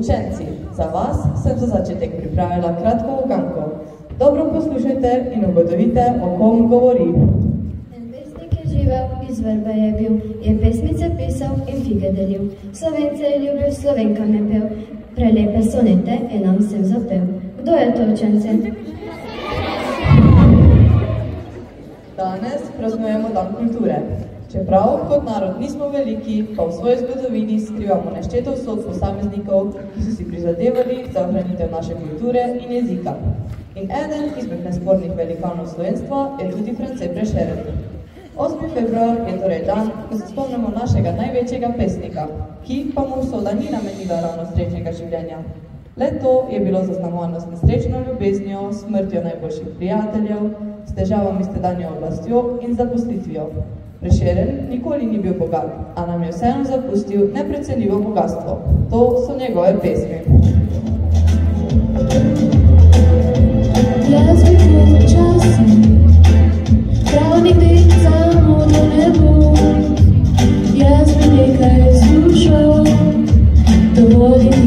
Učenci, za vas sem za začetek pripravila kratko uganko. Dobro poslušajte in ugotovite, o kom govori. En pesnik je živel, iz vrbe je bil, je pesmice pisal in fige delil. Slovence je ljubil, slovenkam je pel, prelepe sonete je nam sem zapel. Kdo je to učence? Danes praznujemo dan kulture. Čeprav kot narod nismo veliki, pa v svoji zgodovini skrivamo nešteto vsot posameznikov, ki so si prizadevali za ohranitev naše kulture in jezika. In eden izmed nespornih velikanov slovenstva je tudi France Prešeren. 8. februar je torej dan, ko se spomnimo našega največjega pesnika, ki pa mu usoda ni namenila ravno srečnega življenja. Le to je bilo zaznamovano s nesrečno ljubeznijo, smrtjo najboljših prijateljev, s težavami s tedanjo oblastjo in zaposlitvijo. Prešeren nikoli ni bil bogat, a nam je vseeno zapustil neprecenljivo bogatstvo. To so njegove pesmi. Jaz bi te časi, prav nikdy samo to ne bo. Jaz bi nekaj slušal, dovolj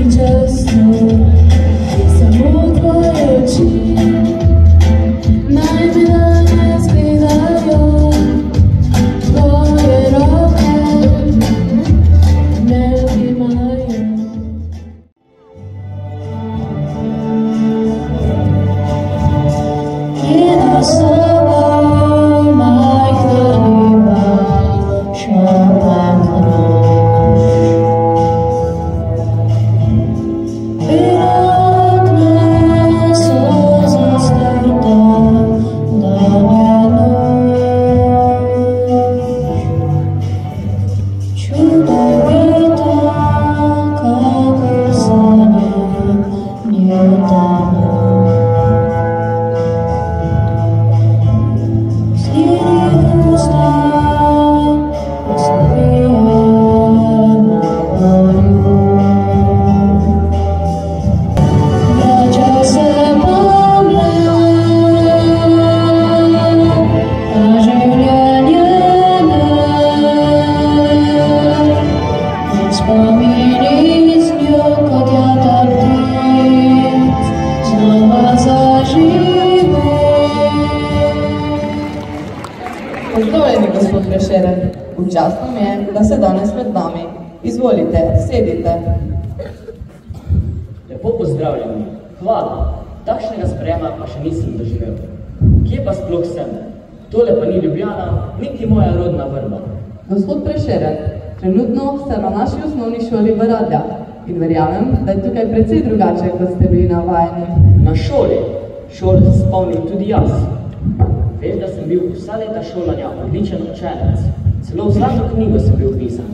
Tole pa ni Ljubljana, niti moja rodna vrba. Gospod Prešeren, trenutno ste na naši osnovni šoli v Radljah in verjamem, da je tukaj precej drugače, kot ste bili navajeni. Na šoli. Šole se spomnim tudi jaz. Veš, da sem bil vsa leta šolanja odličen učenec. Celo v zlato knjigo sem bil pisan.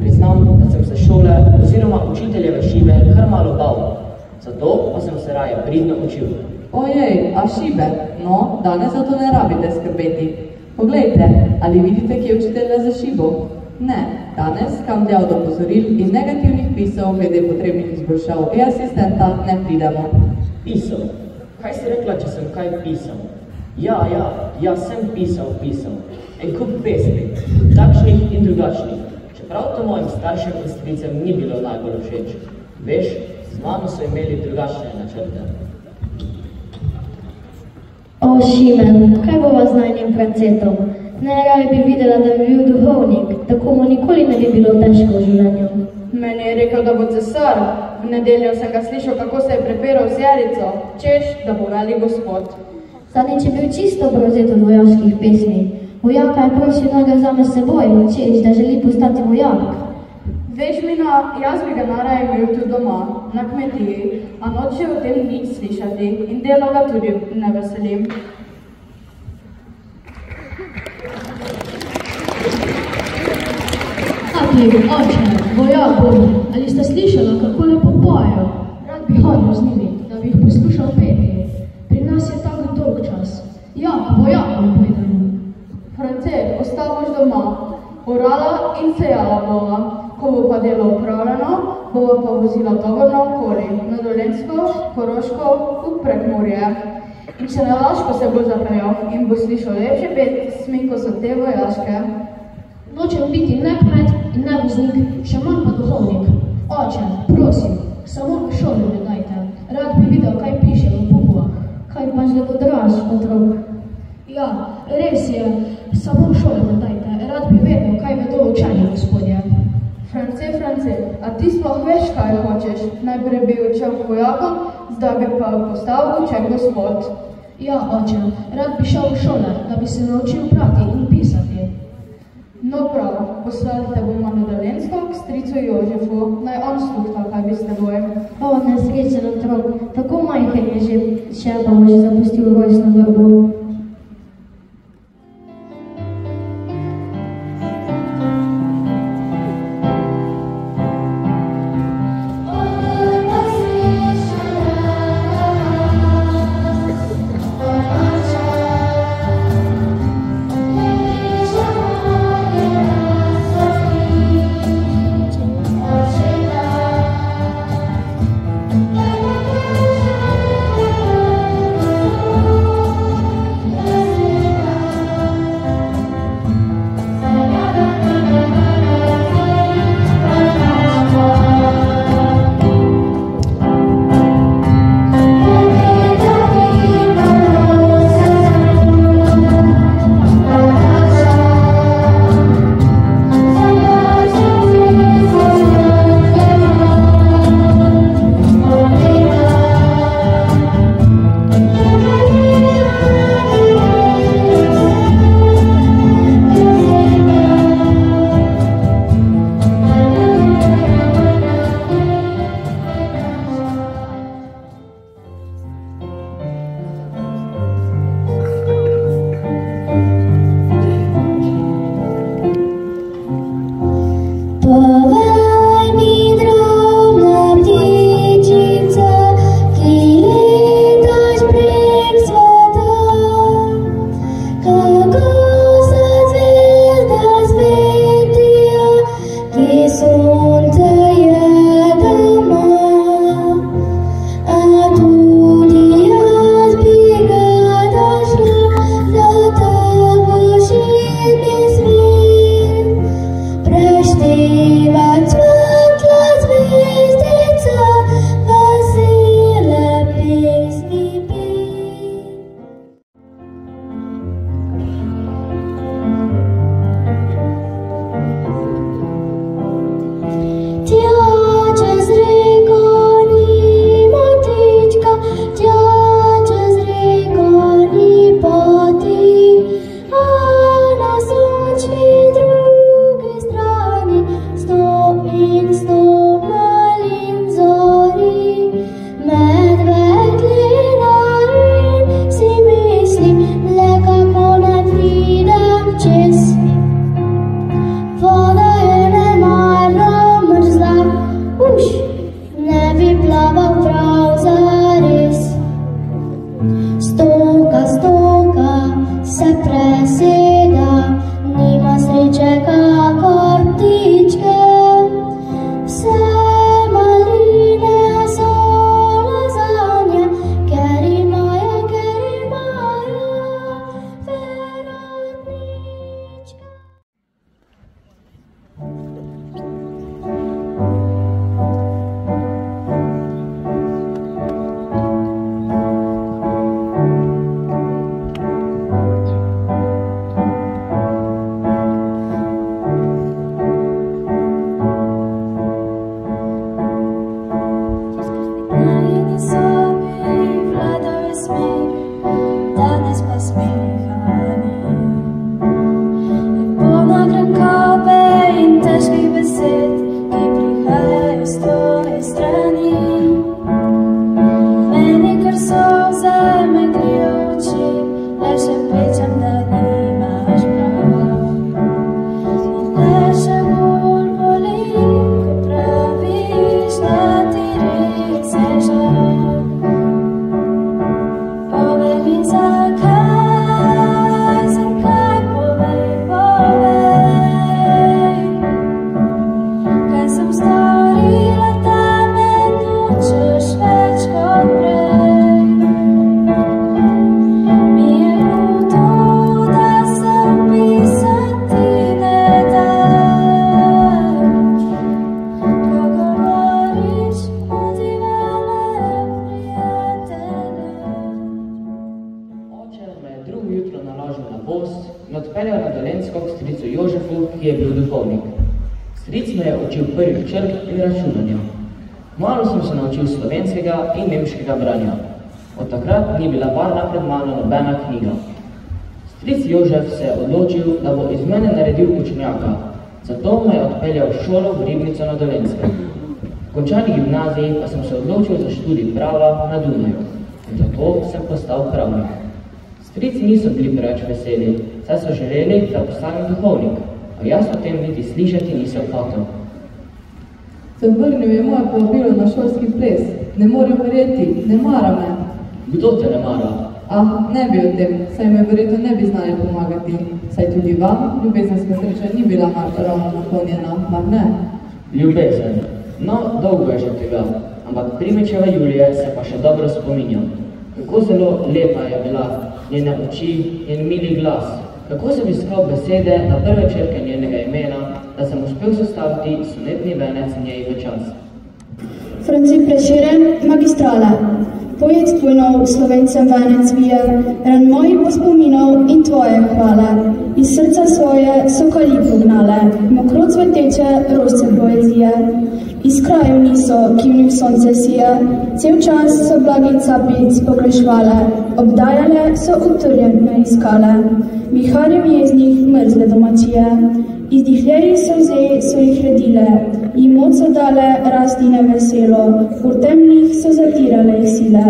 Priznam, da sem se šole oziroma učiteljeve šibe kar malo bal. Zato pa sem se raje pridno učil. Ojej, a šibe, no, danes za to ne rabite skrbeti. Poglejte, ali vidite, kje je učitelja za šibo? Ne, danes kam dlja od opozoril in negativnih pisov glede potrebnih izboljšav e-asistenta ne pridemo. Pisal. Kaj si rekla, če sem kaj pisal? Ja, ja, jaz sem pisal, pisal. En kup pesmi, takšnih in drugačnih. Čeprav to mojim staršem in stricem ni bilo najbolj všeč. Veš, z mano so imeli drugačne načrte. O, Šimen, kaj bova z najnim francetom? Najraje bi videla, da bi bil duhovnik, tako mu nikoli ne bi bilo težko v življenju. Meni je rekel, da bo cesar. V nedeljo sem ga slišal, kako se je prepiral z Jarico, češ, da bo velik gospod. Zadnjič je bil čisto prevzet od vojaških pesmi. Vojaka je prosil, naj ga vzame s seboj, češ, da želi postati vojak. Veš, Mina, jaz bi ga naraje imel tu doma, na kmetiji, a noče o tem nič slišati in delo ga tudi ne veselim. Ati, oče, vojak bom, ali ste slišala, kako lepo pojejo? Rad bi hodil z njimi, da bi jih poslušal peti. Pri nas je tako dolg čas. Ja, vojakom pojdemo. France, ostal boš doma, orala in sejala bova. Ko bo pa delo opravljeno, bodo pa vozila tovorno okoli, na Dolenjsko, Koroško, v Prekmurje. In še na Laško se bo zapeljal in bo slišal lep žebet sminko so te vojaške. Nočem biti ne kmet in ne voznik, še manj pa duhovnik. Oče, prosim, samo v šoli mi dajte. Rad bi videl, kaj piše v bukovah. Kaj pač ne podraž, otrok. Ja, res je, samo v šoli mi dajte. Rad bi vedel, kaj vedo učenje, gospodje. France, France, a ti sploh veš, kaj hočeš? Najprej bi učel vojakom, zdaj bi pa postal učen gospod. Ja, oče, rad bi šel v šole, da bi se naučil brati in pisati. No prav, poslali te bomo na Dolensko k stricu Jožefu, naj on sluhta, kaj bi s teboj. O, nesrečen otrok, tako majhen je že, še pa bo že zapustil rojstno vrbo. Šolo v Ribnico na Dolenskem. V končani gimnaziji pa sem se odločil za študij prava na Dunaju in tako sem postal pravnik. Strici niso bili preveč veseli, saj so želeli, da postanem duhovnik, a jaz o tem niti slišati nisem hotel. Zavrnil je moje povabilo na šolski ples. Ne morem verjeti, ne mara me. Kdo te ne mara? Ah, ne bi o tem, saj me verjetno ne bi znali pomagati. Saj tudi vam ljubezenska sreča ni bila ravno naklonjena, mar ne? Ljubezen. No, dolgo je že tega, ampak Primičeva Julija se pa še dobro spominjam. Kako zelo lepa je bila, njene oči, njen mili glas. Kako sem iskal besede na prve črke njenega imena, da sem uspel sestaviti sonetni venec njej v čas. Franci Prešeren, magistrala. Pojet tvoj nov slovencem venec vije, ran mojih spominov in tvoje hvale. Iz srca svoje so kali pognale, mokro cveteče rožce poezije. Iz krajev niso, ki v njim sonce sije, cel čas so blagi capic pogrešvale, obdajale so utrjen me iskale. Viharjem jeznih mrzle domačije, izdihljeri solze so jih redile, jim moč so dale rasti neveselo, v temnih so zatirale sile.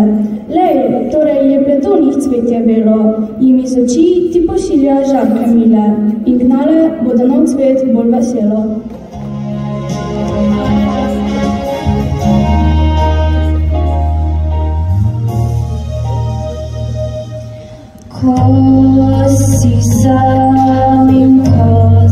Lej, torej je bledonih cvetje belo, jim iz oči ti pošilja žarke mile in gnale bodo nov cvet bolj veselo. Ko si sam in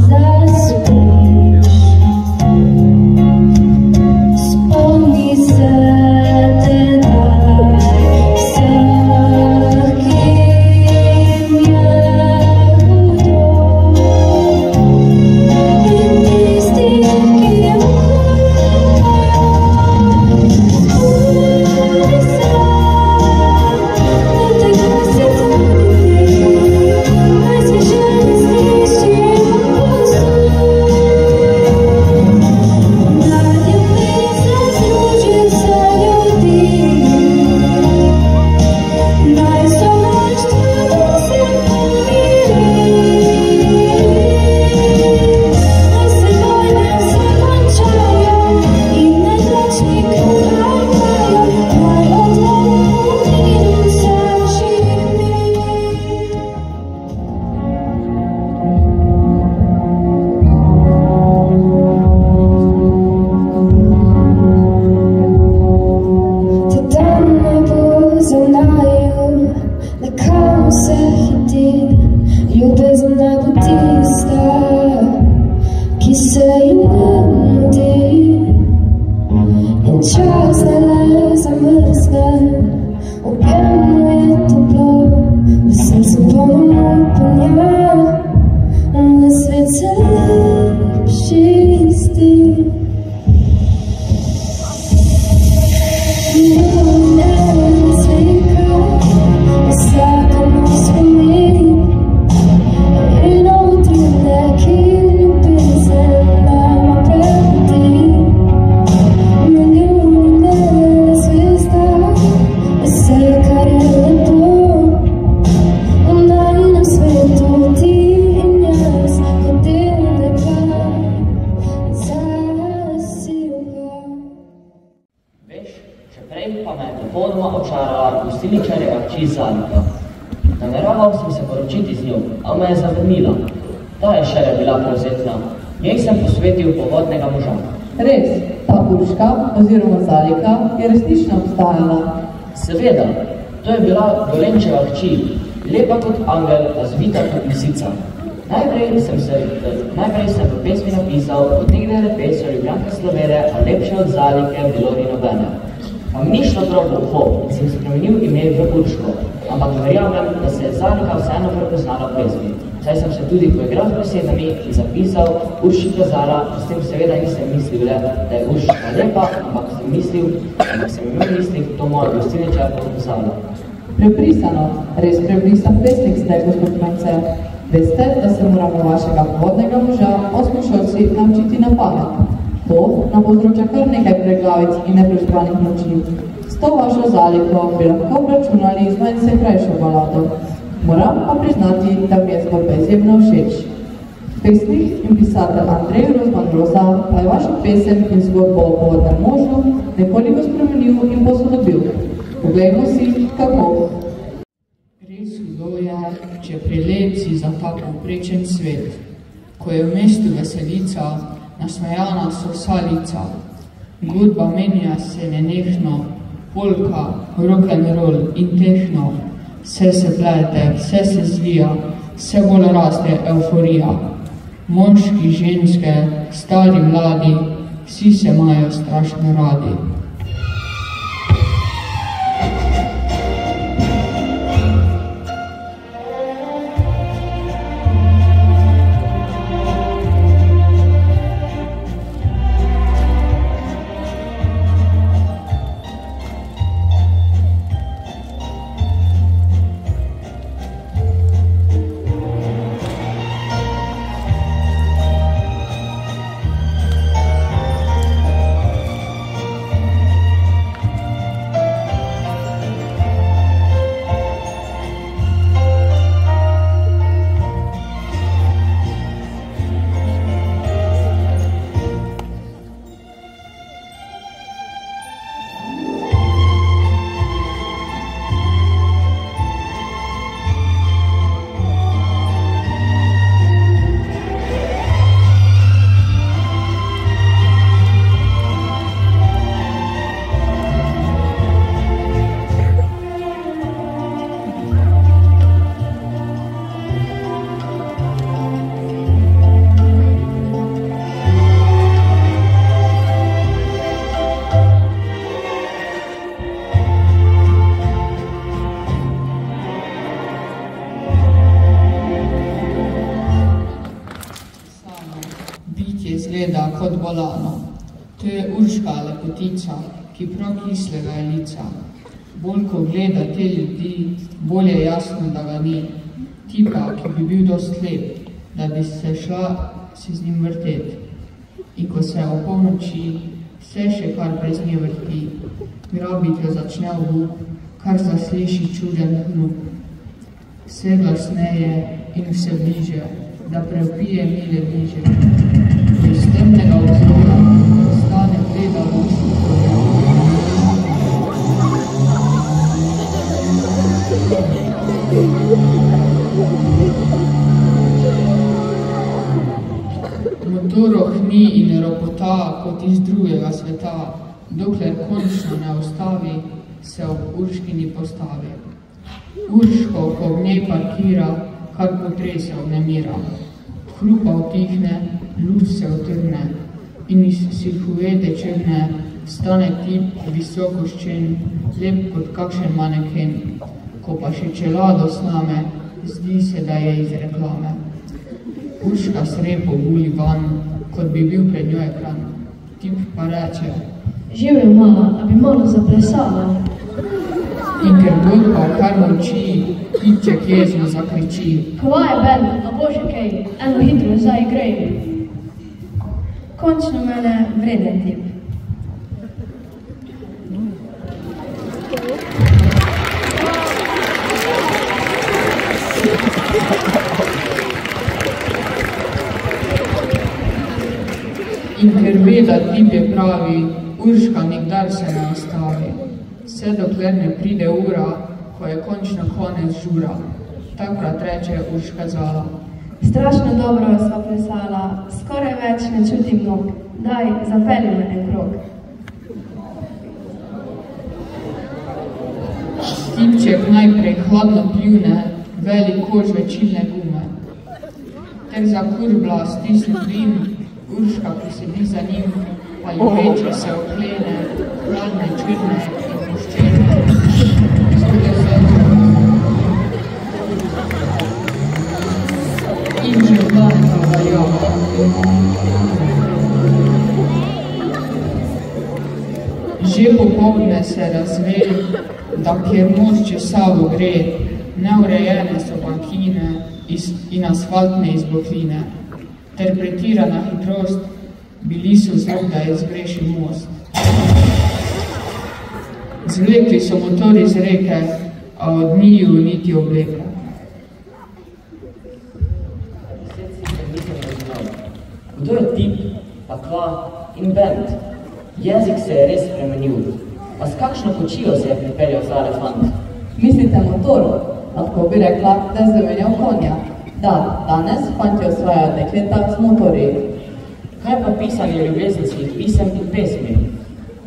je resnično obstajala. Seveda, to je bila Dolenčeva hči, lepa kot angel, pa zvita kot lisica. Najprej sem, se, najprej sem v pesmi napisal, od nikdaj lepe so ljubljanke slovere, a lepše od Zalike bilo ni nobene. Pa mi ni šlo prav v uho in sem spremenil ime v Urško, ampak verjamem, da se je Zalika vseeno prepoznala v pesmi. Saj sem se tudi poigral z besedami in zapisal Uršika Zala, s tem seveda nisem mislil le, da je Uršika lepa, ampak sem mislil, ampak sem imel v mislih to mojo gostilničarko Zala. Prebrisano, res prebrisan pesnik ste, gospod Mance. Veste, da se moramo vašega vodnega moža osmošolci naučiti na pamet. To nam povzroča kar nekaj preglavic in neprezbranih noči. S to vašo zaliko bi lahko obračunali z manj se krajšo balado. Moram pa priznati, da mi je zgodba izjemno všeč. Pesnik in pisatelj Andrej Rozman Roza pa je vašo pesem in zgodbo o povodnem možu nekoliko spremenil in posodobil. Poglejmo si, kako. Res hudo je, če prilepci za ta povprečen svet, ko je v mestu veselica, nasmejana so salica, godba menja se nenehno, polka, rock'n'roll in tehno, vse se plete, vse se zvija, vse bolj raste euforija. Moški, ženske, stari, mladi, vsi se imajo strašno radi. Bitje zgleda kot bolano. To je urška lepotica, ki prav kislega je lica. Bolj ko gleda te ljudi, bolj je jasno, da ga ni. Tipa, ki bi bil dost lep, da bi se šla si z njim vrtet. In ko se o polnoči vse še kar brez nje vrti, grabit jo začne obup, kar zasliši čuden hnup. Vse glasneje in vse bliže, da preopije mile bliže. Iz temnega obzora ostane bleda luč. Motor ohni in ropota kot iz drugega sveta, dokler končno ne ustavi, se ob Urškini postavi. Urško, ko v njej parkira, kar potrese od nemira. Hrupa utihne, luč se otrne in iz silhuete črne stane tip visokoščen, lep kot kakšen maneken. Ko pa še čelado sname, zdi se, da je iz reklame. Urška srepo buli van, kot bi bil pred njo ekran. Tip pa reče, Živjo mala, a bi malo zaplesala. In ker godba kar molči, tipček jezno zakriči. Kva je Ben, a bože kaj, eno hitro zaigrej. Končno mene vreden tip. In ker ve, da tip je pravi, Urška nikdar se ne ustavi. Vse dokler ne pride ura, ko je končno konec žura. Takrat reče Urška zala. Strašno dobro sva plesala, skoraj več ne čutim nog. Daj, zapelji me en krog. Tipček najprej hladno pljune, velik kož večilne gume. Ter zakurbla stisne plin, Urška, ki sedi za njim, pa ljubeče se oklene, hladne, črne Že popoldne se razve, da kjer moč čez Savo gre, neurejene so bankine in asfaltne izbokline, ter pretirana hitrost, bili so zvok, da je zgreši most. Zvlekli so motor iz reke, a od njiju niti obleka. Pa kva in bend? Jezik se je res spremenil. A s kakšno kočijo se je pripeljal za elefant? Mislite motor? Lahko bi rekla, da je zamenjal konja. Da, danes fanti osvajajo dekleta z motorji. Kaj pa pisanje ljubezenskih pisem in pesmi?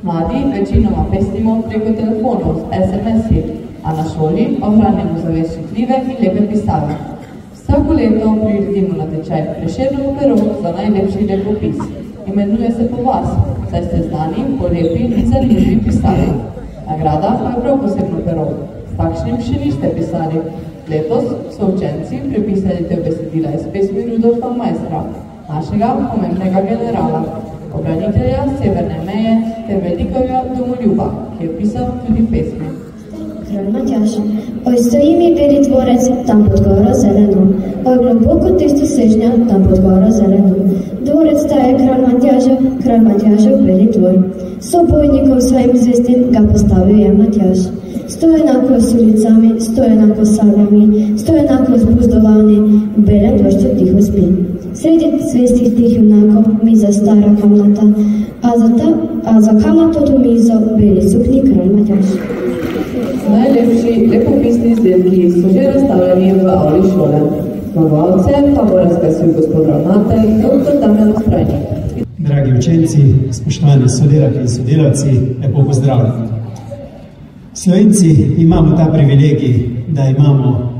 Mladi večinoma pesnimo preko telefonov z SMS-i, a na šoli ohranjamo zaveščitljive in lepe pisave. Vsako leto priredimo na tečaj prešerno pero za najlepši lepopis. Imenuje se po vas, saj ste znani po lepi in zanimivi pisavi. Nagrada pa je prav posebno pero. S takšnim še niste pisali. Letos so učenci prepisali te besedila iz pesmi Rudolfa Majstra, našega pomembnega generala, obranitelja severne meje ter velikega domoljuba, ki je pisal tudi pesmi. Kralj Matjaž, oj stoji mi beli dvorec, tam pod goro zeleno, oj globoko tisto sežnja, tam pod goro zeleno. Dvorec staje kralj Matjaža, kralj Matjažev beli dvor. Sobojnikov svojim zvestim ga postavil je Matjaž. Sto enako s ulicami, sto enako s saljami, sto enako z buzdovani, v belem dvorcu tiho spi. Sredi zvestih tih junakov miza stara kamnata, a za, ta, a za kamnato to mizo beli sukni kralj Matjaž. Najlepši lepopisni izdelki so že razstavljeni v avli šole. Zmagovalce pa bo razglasil gospod ravnatelj dr. Damjan Strajnik. Dragi učenci, spoštovani sodelavki in sodelavci, lepo pozdravljeni. Slovenci imamo ta privilegij, da imamo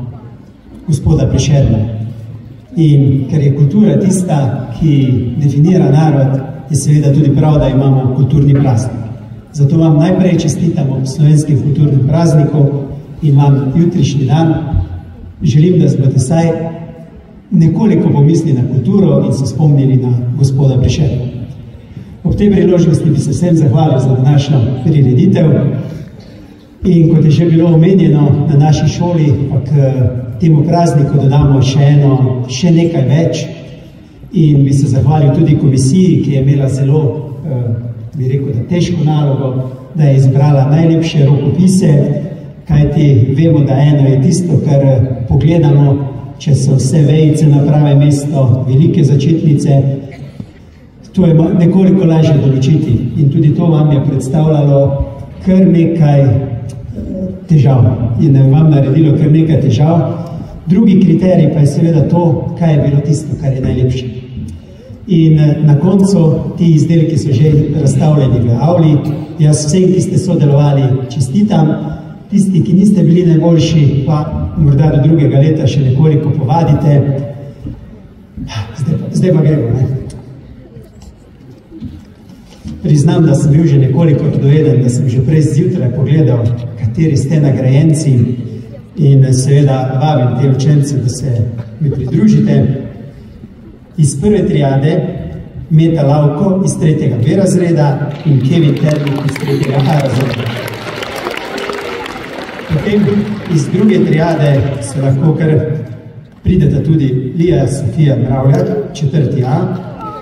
gospoda Prešerna. In ker je kultura tista, ki definira narod, je seveda tudi prav, da imamo kulturni praznik. Zato vam najprej čestitamo slovenskim kulturnim praznikom in vam jutrišnji dan želim, da boste saj nekoliko pomisli na kulturo in se spomnili na gospoda Prešerna. Ob tej priložnosti bi se vsem zahvalil za današnjo prireditev. In kot je že bilo omenjeno na naši šoli, pa k temu prazniku dodamo še eno, še nekaj več. In bi se zahvalil tudi komisiji, ki je imela zelo, bi rekel, da težko nalogo, da je izbrala najlepše rokopise, kajti vemo, da eno je tisto, kar pogledamo, če so vse vejice na prave mesto, velike začetnice, to je nekoliko lažje določiti. In tudi to vam je predstavljalo kar nekaj težav in vam naredilo kar nekaj težav. Drugi kriterij pa je seveda to, kaj je bilo tisto, kar je najlepše. In na koncu ti izdelki so že razstavljeni v avli. Jaz vsem, ki ste sodelovali, čestitam. Tisti, ki niste bili najboljši, pa morda do drugega leta še nekoliko povadite. Zdaj pa, zdaj pa gremo. Ne? Priznam, da sem bil že nekoliko doveden, da sem že prej zjutraj pogledal, kateri ste nagrajenci in seveda vabim te učence, da se mi pridružite. Iz prve triade Meta Lavko iz tretjega B razreda in Kevin Terlik iz tretjega A razreda. Potem iz druge triade se lahko kar prideta tudi Lija Sofija Mravljak, četrti A,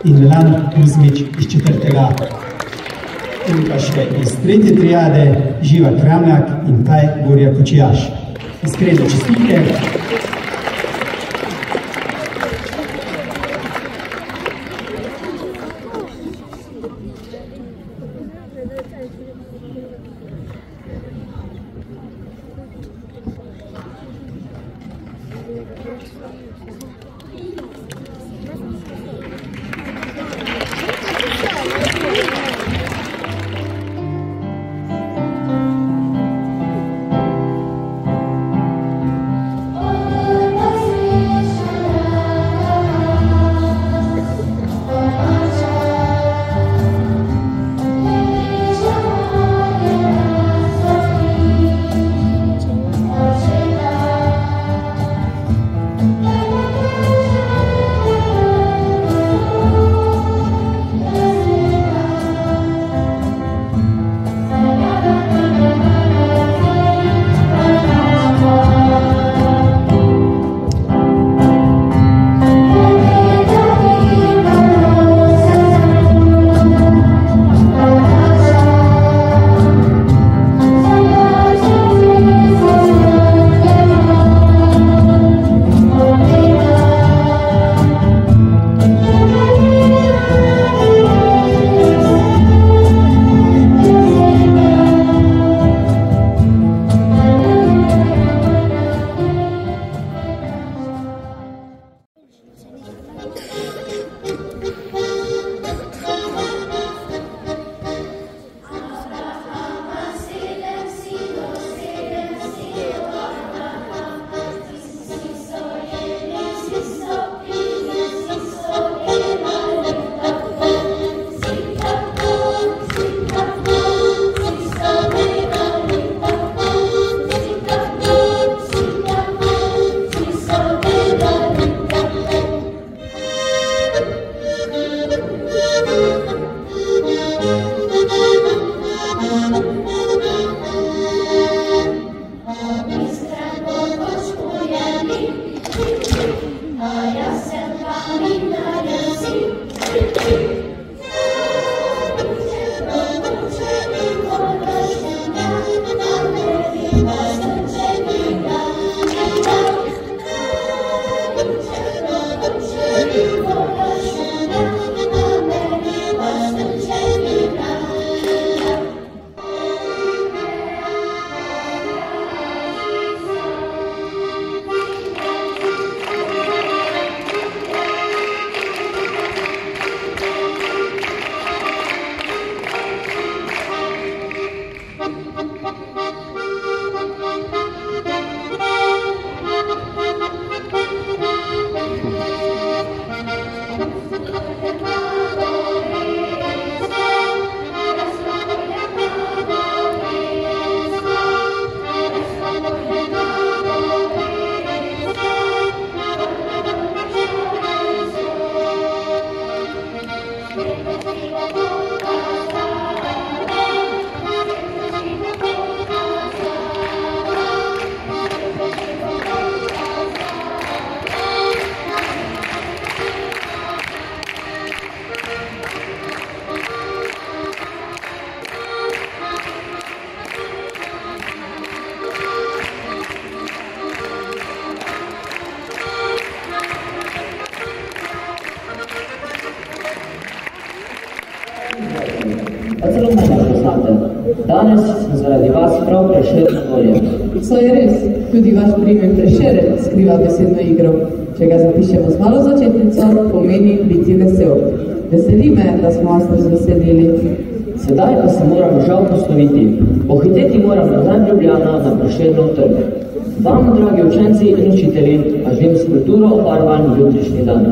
in Milan Kuzmič iz četrtega A. In pa še iz tretje triade Živa Kramljak in Kaj Gorja Kočijaš. Iskreno čestitke. Tudi vaš primer prešeren skriva besedno igro. Če ga zapišemo z malo začetnico, pomeni biti vesel. Veseli me, da smo vas razveselili. Sedaj pa se moram žal posloviti. Pohiteti moram na dan Ljubljana na prešedno trg. Vam, dragi učenci in učitelji, pa želim s kulturo obarvan jutrišnji dan.